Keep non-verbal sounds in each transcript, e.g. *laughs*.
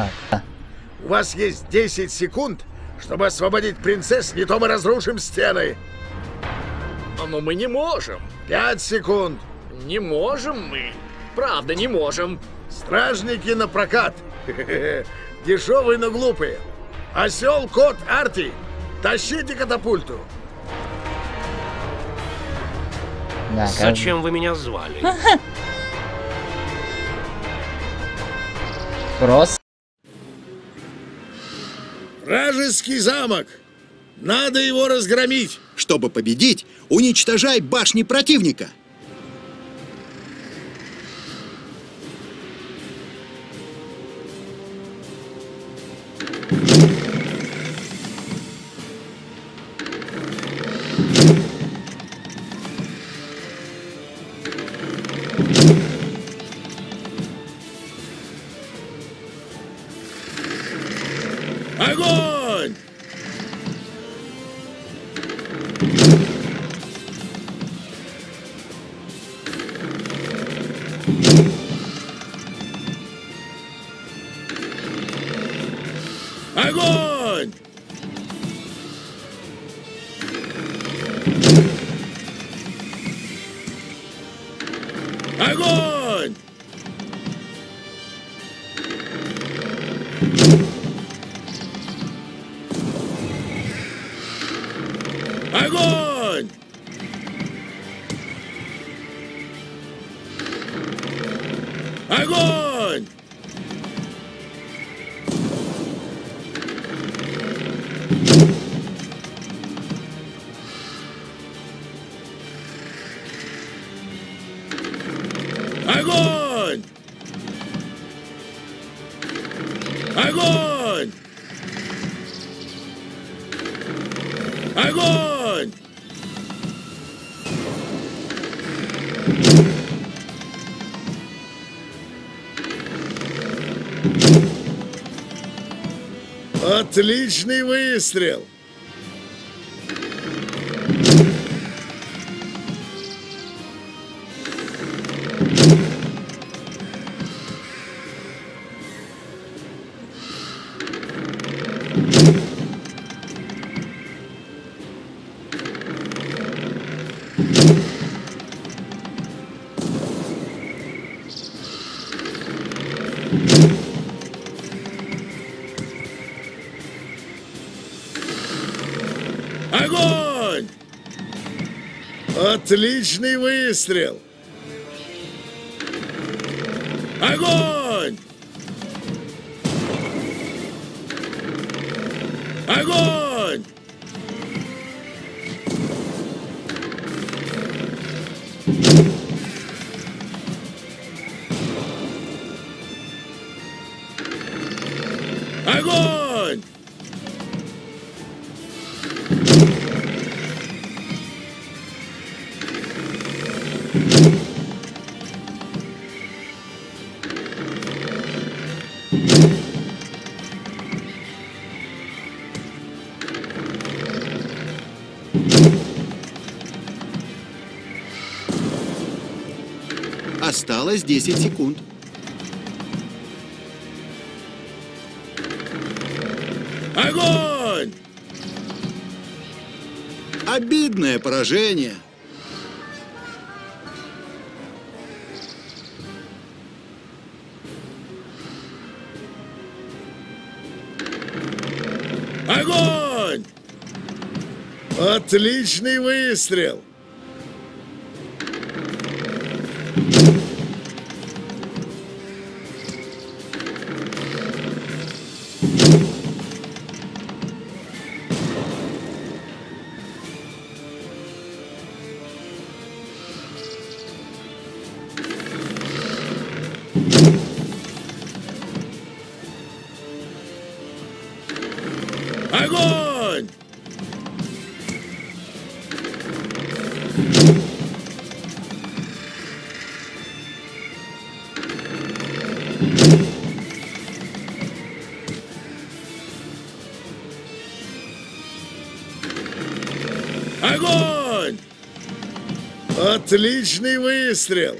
А, да. У вас есть 10 секунд, чтобы освободить принцесс, не то мы разрушим стены. А, Но мы не можем. 5 секунд. Не можем мы. Правда, не можем. Стражники на прокат. *laughs* Дешевые, но глупые. Осел, кот, Арти. Тащите катапульту. Да, кажется. Зачем вы меня звали? Просто. Вражеский замок. Надо его разгромить. Чтобы победить, уничтожай башни противника. fuego! Отличный выстрел! Отличный выстрел! Огонь! Осталось 10 секунд. Огонь! Обидное поражение. Огонь! Отличный выстрел! Огонь! Огонь! Отличный выстрел!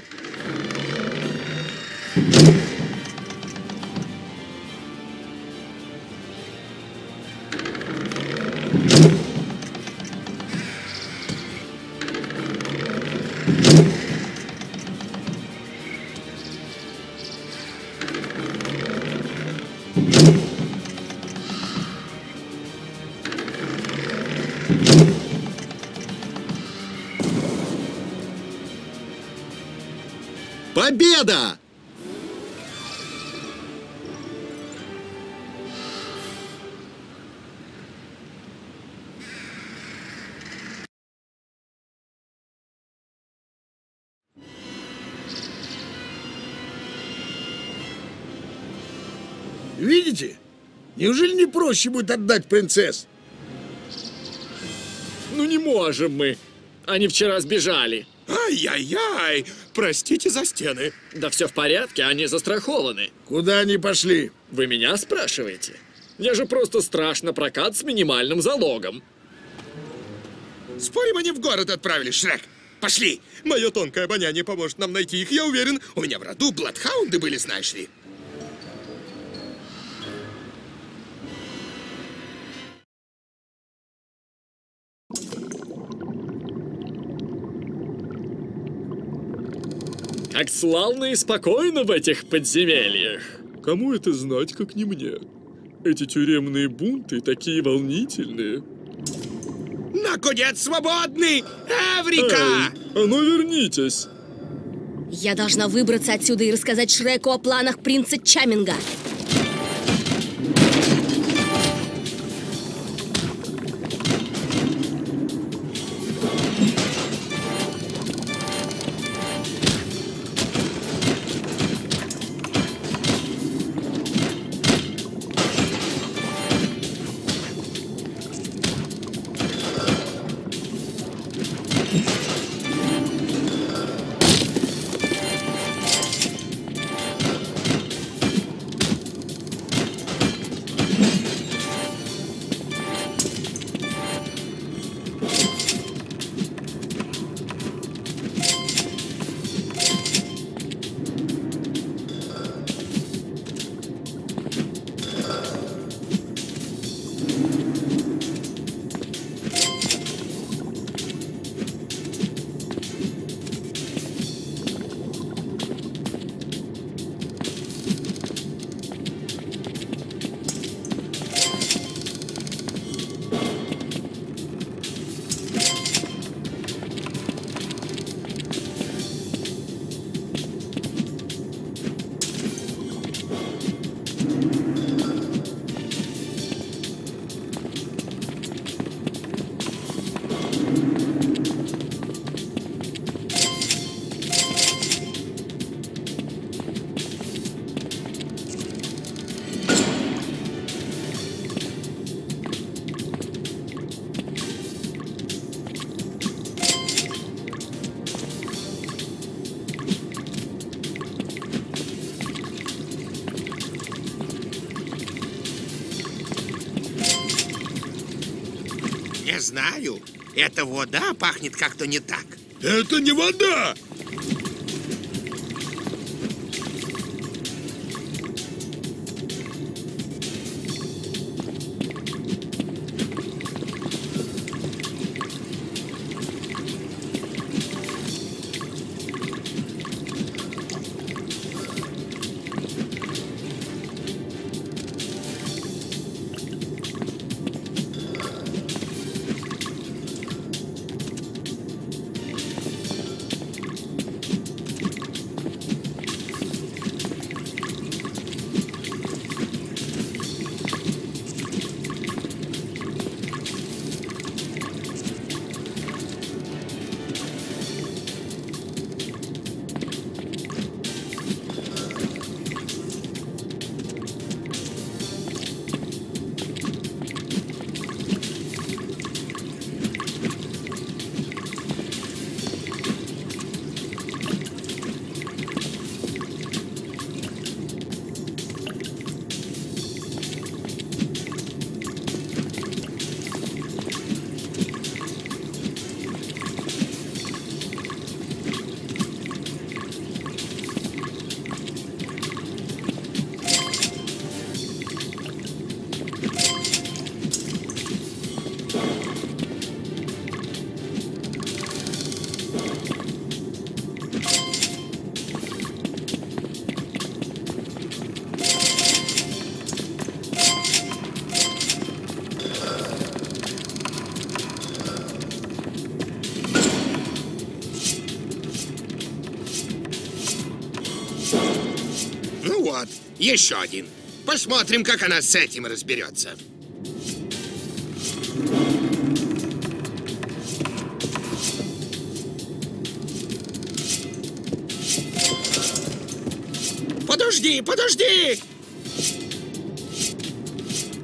Победа! Видите? Неужели не проще будет отдать принцесс? Ну не можем мы. Они вчера сбежали. Ай-яй-яй! Простите за стены. Да все в порядке, они застрахованы. Куда они пошли? Вы меня спрашиваете? Я же просто страшно прокат с минимальным залогом. Спорим, они в город отправились, Шрек? Пошли! Мое тонкое обоняние поможет нам найти их, я уверен. У меня в роду бладхаунды были, знаешь ли. Как славно и спокойно в этих подземельях. Кому это знать, как не мне? Эти тюремные бунты такие волнительные. Наконец свободны! Эврика! Эй, а ну вернитесь! Я должна выбраться отсюда и рассказать Шреку о планах принца Чаминга. Знаю. Эта вода пахнет как-то не так. Это не вода! Ну вот, еще один. Посмотрим, как она с этим разберется. Подожди, подожди!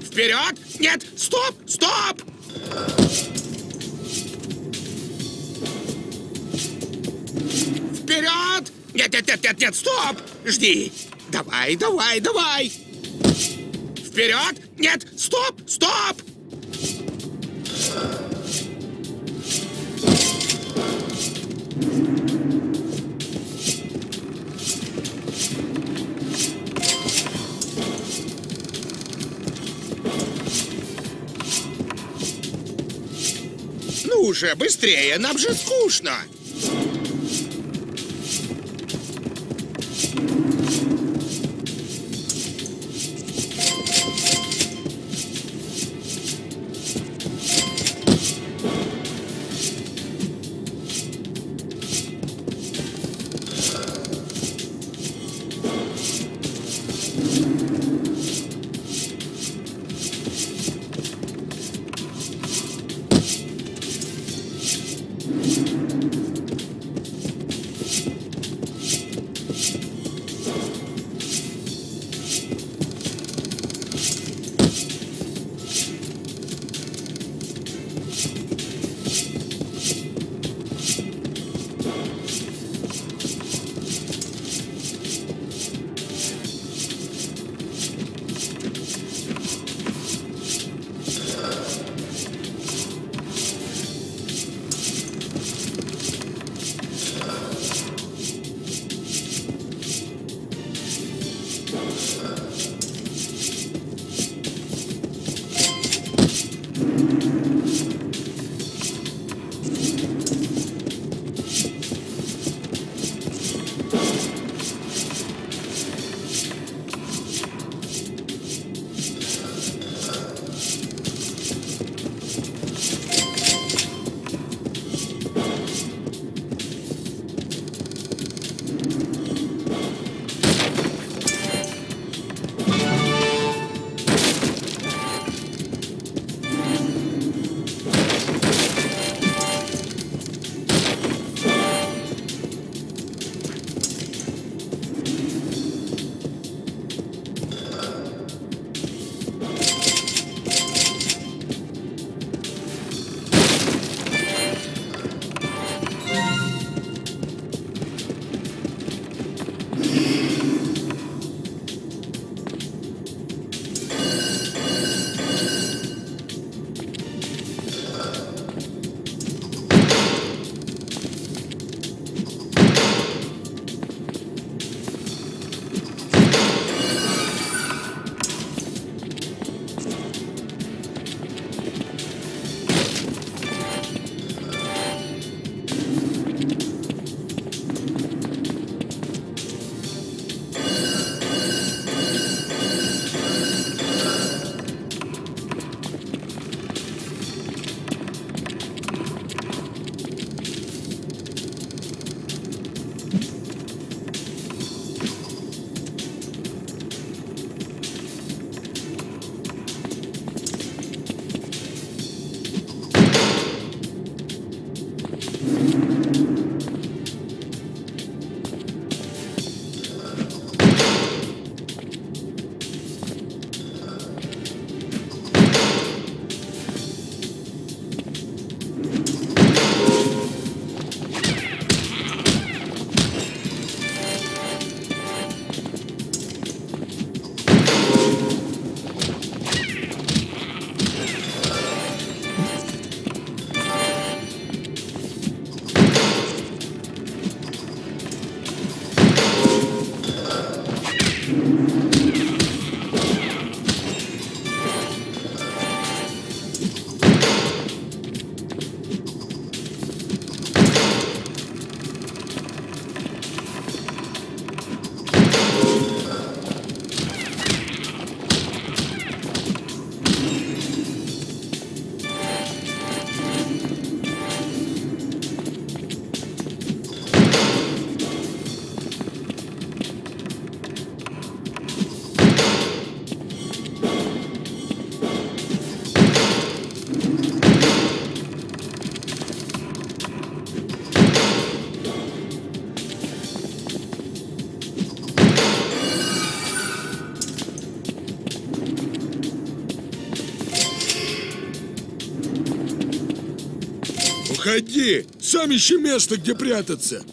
Вперед! Нет, стоп, стоп! Вперед! Нет, нет, нет, нет, нет, стоп! Жди! Давай, давай, давай! Вперед! Нет, стоп, стоп! Ну уже, быстрее, нам же скучно! Уходи! Сам ищи место, где прятаться.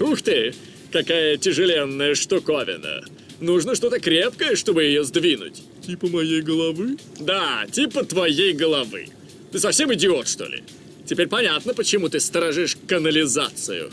Ух ты, какая тяжеленная штуковина. Нужно что-то крепкое, чтобы ее сдвинуть. Типа моей головы? Да, типа твоей головы. Ты совсем идиот, что ли? Теперь понятно, почему ты сторожишь канализацию.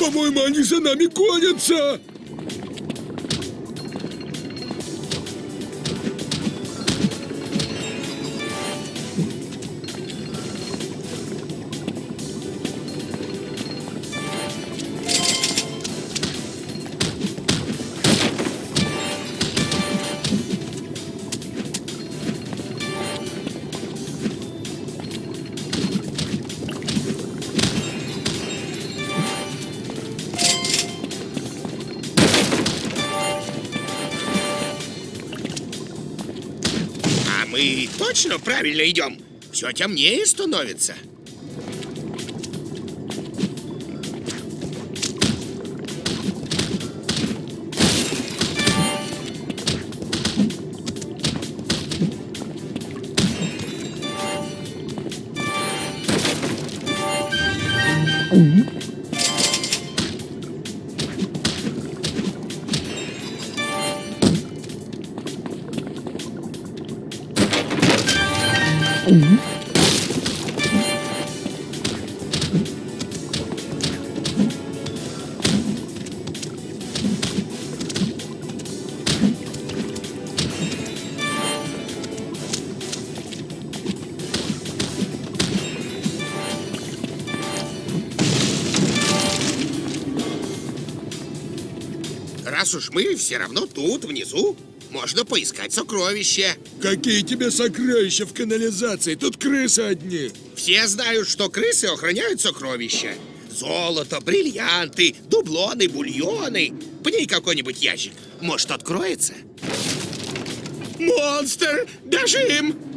По-моему, они за нами гонятся! Мы точно правильно идем? Все темнее становится. Раз уж мы все равно тут, внизу, можно поискать сокровища. Какие тебе сокровища в канализации? Тут крысы одни. Все знают, что крысы охраняют сокровища. Золото, бриллианты, дублоны, бульоны. Пни какой-нибудь ящик. Может, откроется? Монстр! Бежим!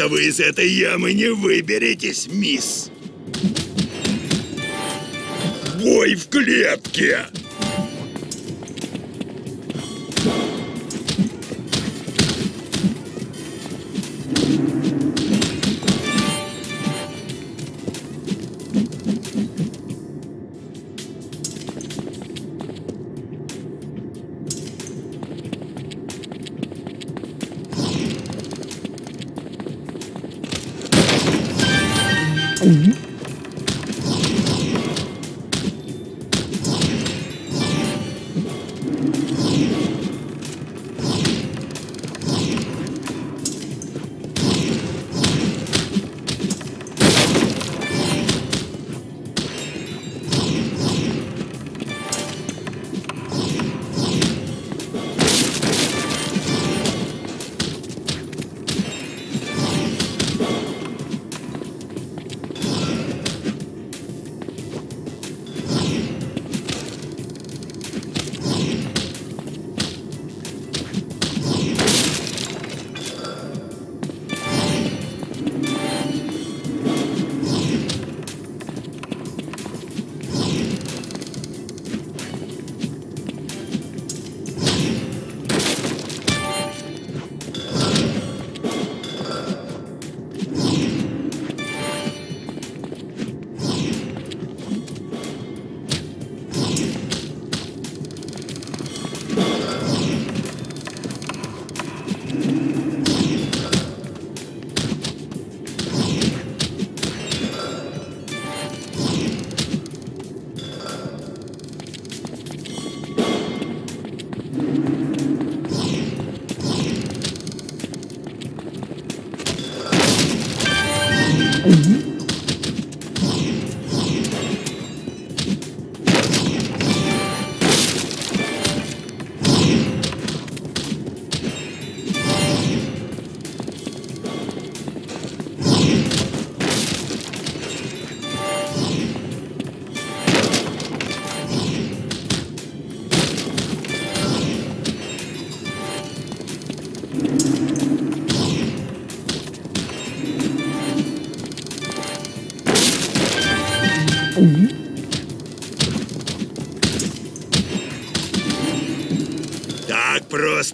Просто вы из этой ямы не выберетесь, мисс. Бой в клетке!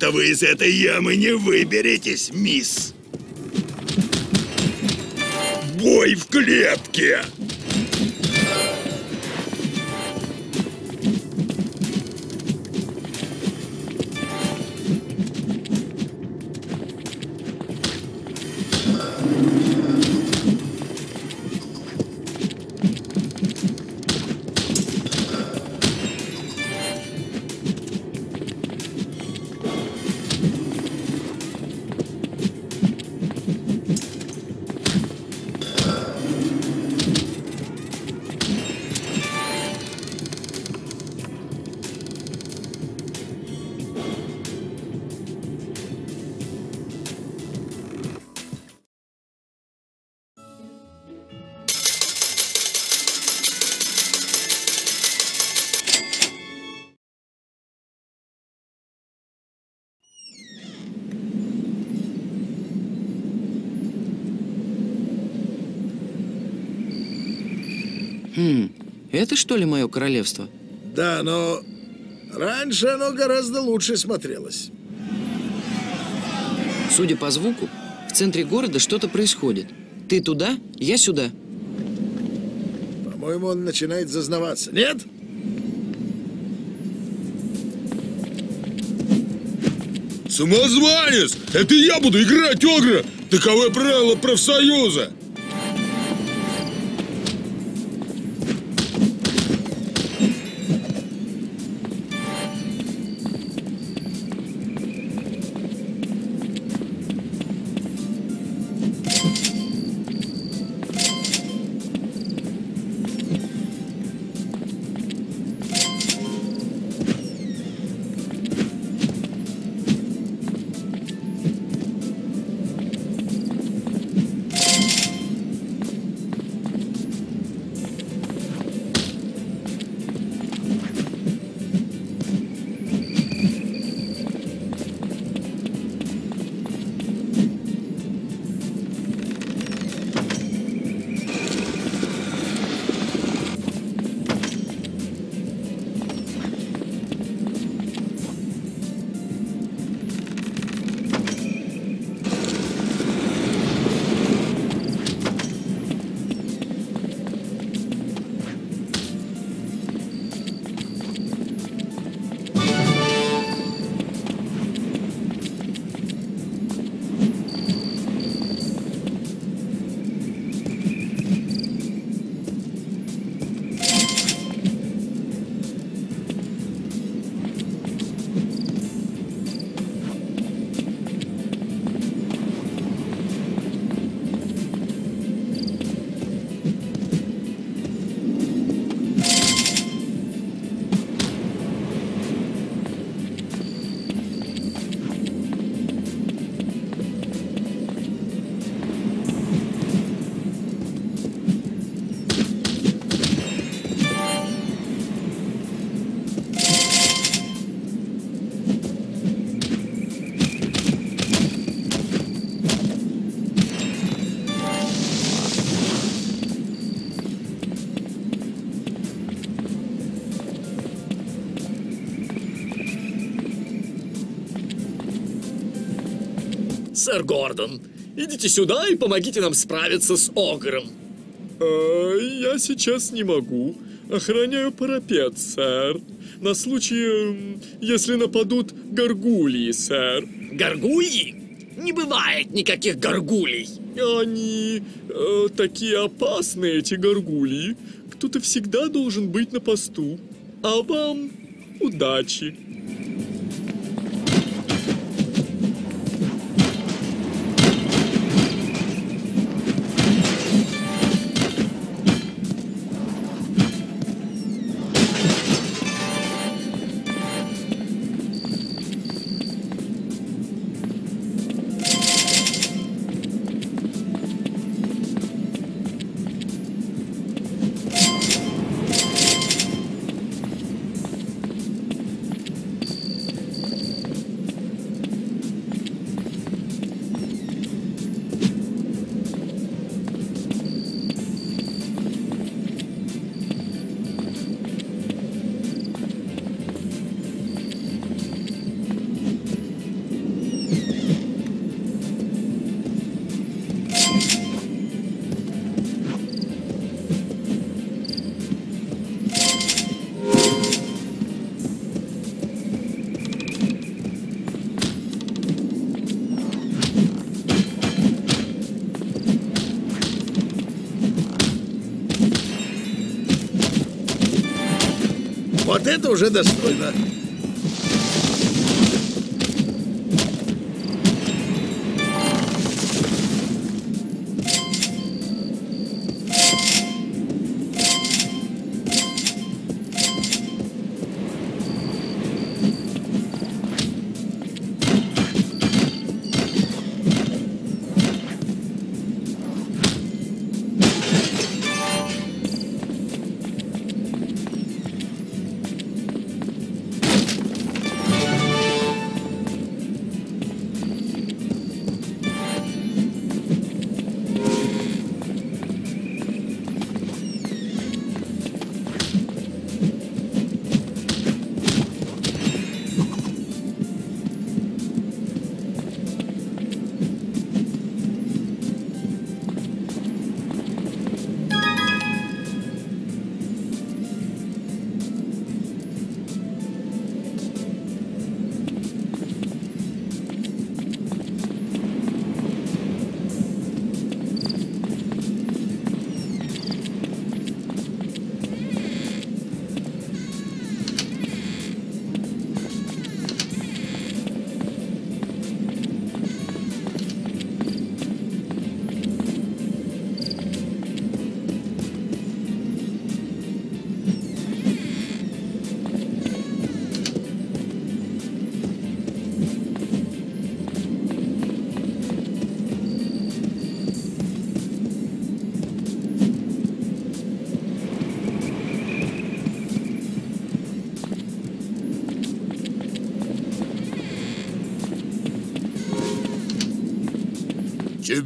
Просто вы из этой ямы не выберетесь, мисс. Бой в клетке! Это что ли мое королевство? Да, но раньше оно гораздо лучше смотрелось. Судя по звуку, в центре города что-то происходит. Ты туда, я сюда. По-моему, он начинает зазнаваться. Нет? Самозванец! Это я буду играть Огра! Таковы правила профсоюза! Сэр Гордон, идите сюда и помогите нам справиться с Огром. А, я сейчас не могу. Охраняю парапет, сэр. На случай, если нападут горгульи, сэр. Горгульи? Не бывает никаких горгулей. Они э, такие опасные, эти горгульи. Кто-то всегда должен быть на посту. А вам удачи. Вот это уже достойно.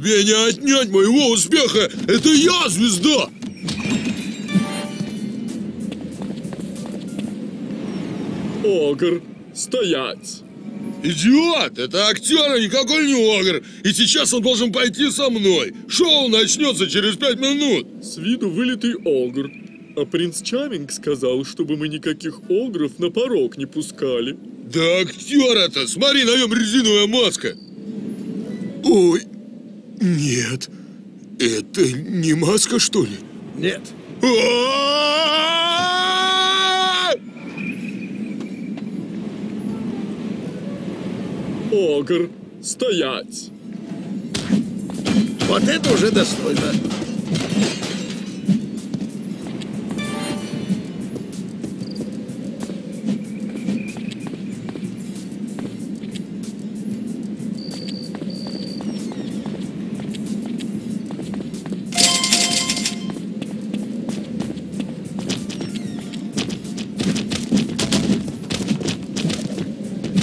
Тебе не отнять моего успеха! Это я звезда! Огр, стоять! Идиот! Это актер, а никакой не огр! И сейчас он должен пойти со мной! Шоу начнется через пять минут! С виду вылитый Огр. А принц Чаминг сказал, чтобы мы никаких Огров на порог не пускали. Да актер это! Смотри, на нем резиновая маска! Ой, нет. Это не маска, что ли? Нет. А-а-а! Огр, стоять! Вот это уже достойно.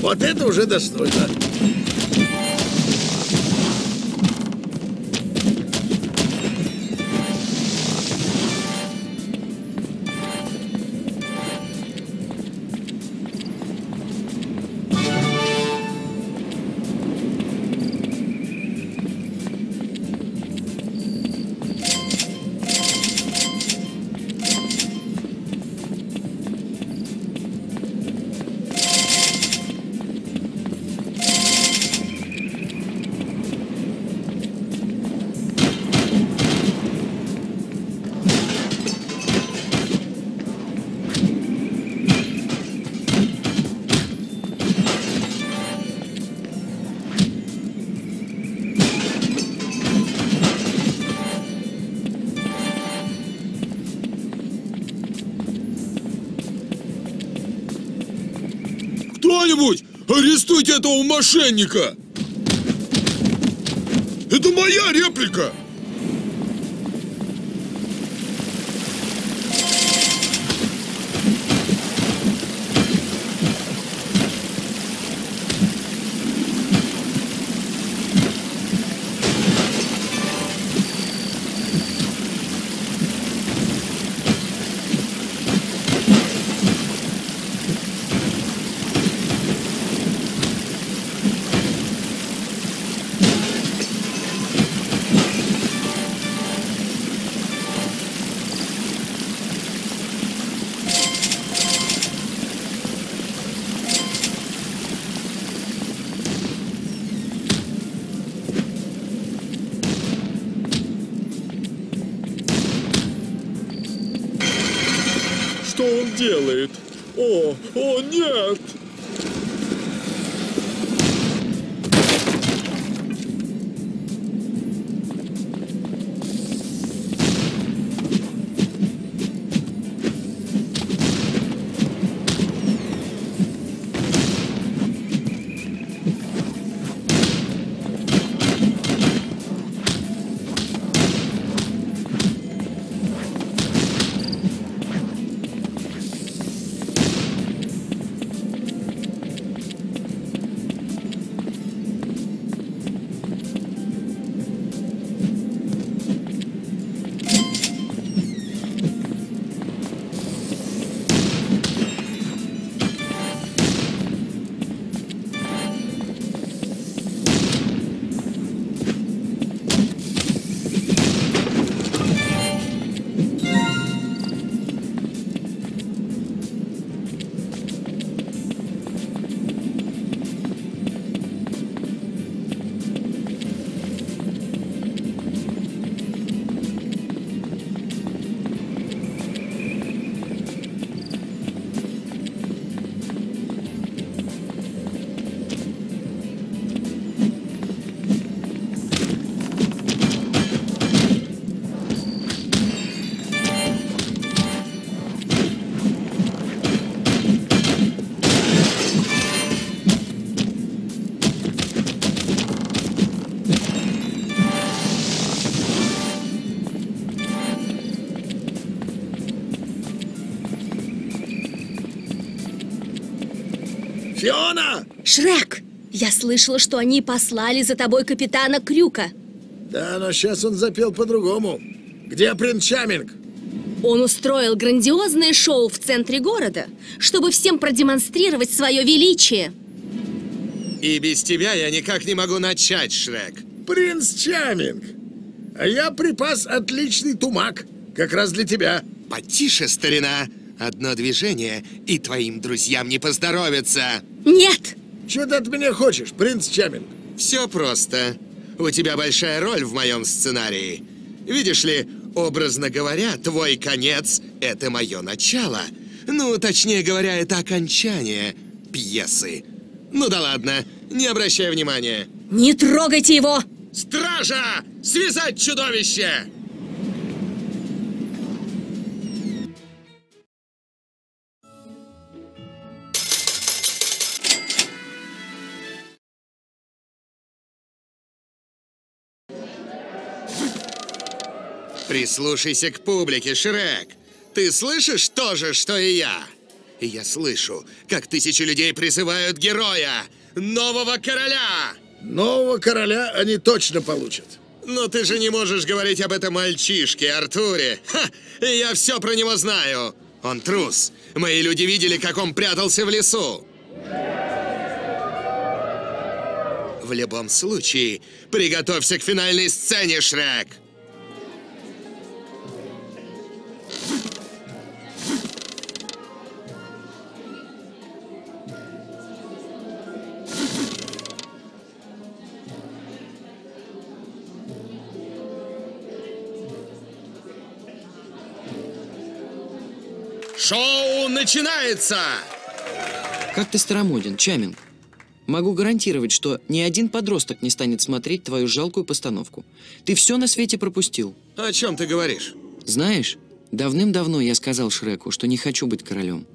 Вот это уже достойно. Этого мошенника! Это моя реплика! Шрек, я слышала, что они послали за тобой капитана Крюка. Да, но сейчас он запел по-другому. Где принц Чаминг? Он устроил грандиозное шоу в центре города, чтобы всем продемонстрировать свое величие. И без тебя я никак не могу начать, Шрек. Принц Чаминг. А я припас отличный тумак. Как раз для тебя. Потише, старина. Одно движение, и твоим друзьям не поздоровится. Нет! Что ты от меня хочешь, принц Чаминг? Все просто. У тебя большая роль в моем сценарии. Видишь ли, образно говоря, твой конец — это мое начало. Ну, точнее говоря, это окончание пьесы. Ну да ладно, не обращай внимания. Не трогайте его! Стража! Связать чудовище! Прислушайся к публике, Шрек. Ты слышишь то же, что и я? И я слышу, как тысячи людей призывают героя, нового короля. Нового короля они точно получат. Но ты же не можешь говорить об этом мальчишке, Артуре. Ха! И я все про него знаю. Он трус. Мои люди видели, как он прятался в лесу. В любом случае, приготовься к финальной сцене, Шрек. Шоу начинается! Как ты старомоден, Чаминг. Могу гарантировать, что ни один подросток не станет смотреть твою жалкую постановку. Ты все на свете пропустил. О чем ты говоришь? Знаешь, давным-давно я сказал Шреку, что не хочу быть королем.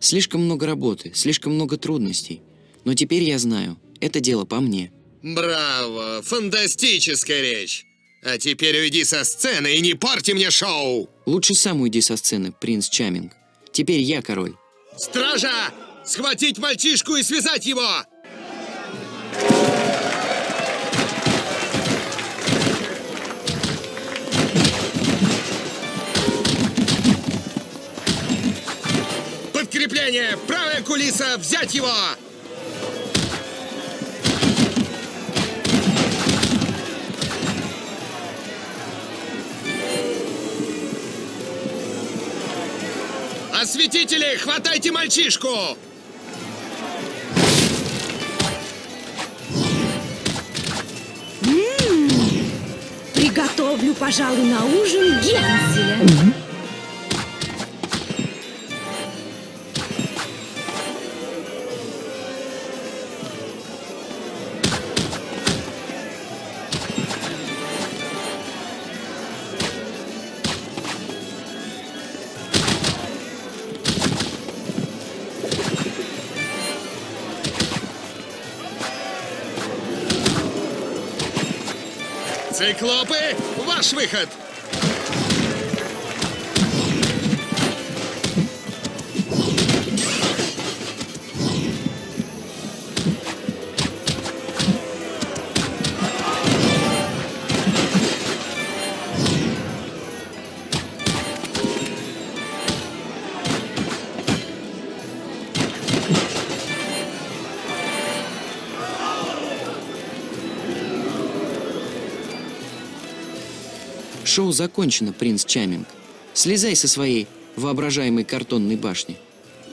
Слишком много работы, слишком много трудностей. Но теперь я знаю, это дело по мне. Браво! Фантастическая речь! А теперь уйди со сцены и не порти мне шоу! Лучше сам уйди со сцены, принц Чаминг. Теперь я король. Стража! Схватить мальчишку и связать его! Подкрепление! Правая кулиса! Взять его! Осветители, хватайте мальчишку! Приготовлю, пожалуй, на ужин Гензеля. Циклопы, ваш выход! Шоу закончено, принц Чаминг. Слезай со своей воображаемой картонной башни.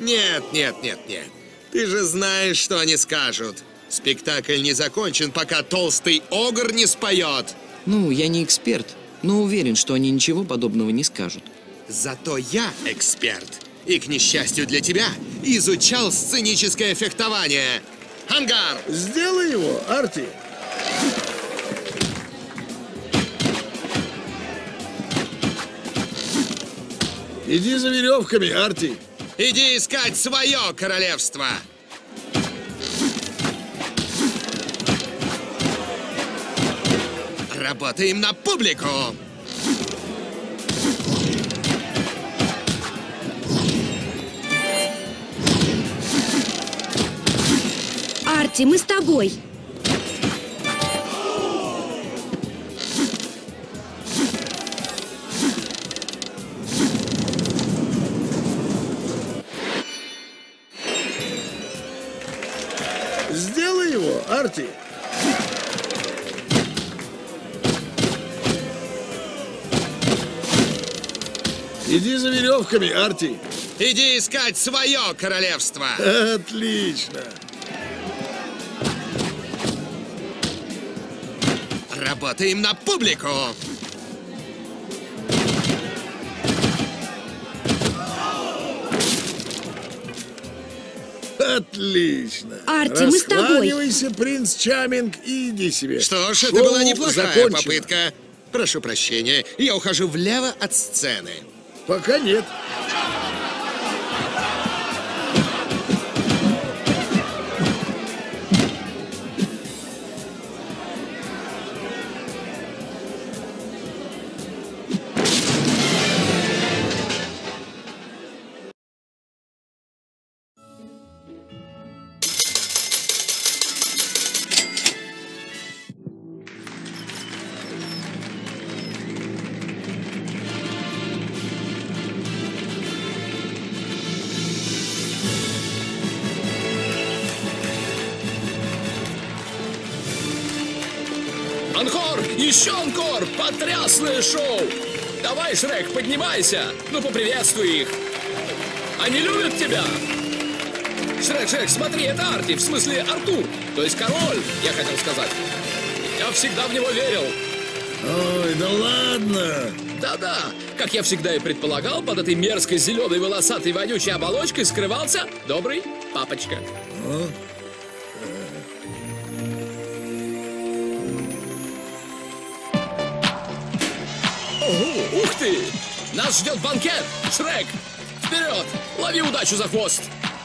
Нет, нет, нет, нет. Ты же знаешь, что они скажут. Спектакль не закончен, пока толстый огр не споет. Ну, я не эксперт, но уверен, что они ничего подобного не скажут. Зато я эксперт. И, к несчастью для тебя, изучал сценическое фехтование. Ангар! Сделай его, Арти. Иди за веревками, Арти. Иди искать свое королевство! Работаем на публику! Арти, мы с тобой. Его, Арти. Иди за веревками, Арти. Иди искать свое королевство! Отлично. Работаем на публику! Отлично. Арти, мы с тобой. Раскланивайся, принц Чаминг, и иди себе. Что ж, это Шоу была неплохая закончено. попытка. Прошу прощения, я ухожу влево от сцены. Пока нет. Поднимайся! Ну, поприветствуй их! Они любят тебя! Шрек, Шрек, смотри, это Арти, в смысле Артур, то есть король, я хотел сказать. Я всегда в него верил. Ой, да ладно. Да-да, как я всегда и предполагал, под этой мерзкой зеленой волосатой вонючей оболочкой скрывался добрый папочка. Ого, ух ты! Нас ждет банкет! Шрек! Вперед! Лови удачу за хвост!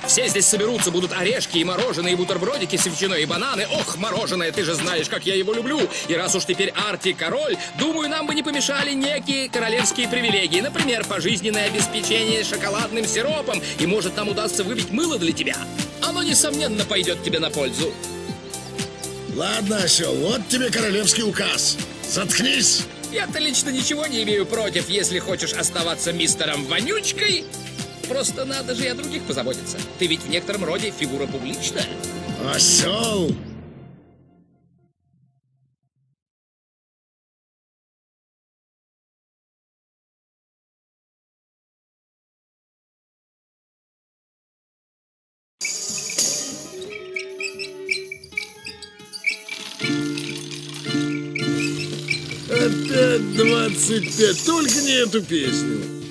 Все здесь соберутся, будут орешки и мороженое, и бутербродики с ветчиной, и бананы. Ох, мороженое, ты же знаешь, как я его люблю. И раз уж теперь Арти король, думаю, нам бы не помешали некие королевские привилегии. Например, пожизненное обеспечение шоколадным сиропом. И может нам удастся выбить мыло для тебя. Оно, несомненно, пойдет тебе на пользу. Ладно, осел, вот тебе королевский указ. Заткнись. Я-то лично ничего не имею против, если хочешь оставаться мистером Вонючкой. Просто надо же и о других позаботиться. Ты ведь в некотором роде фигура публичная. Осел. 25, только не эту песню.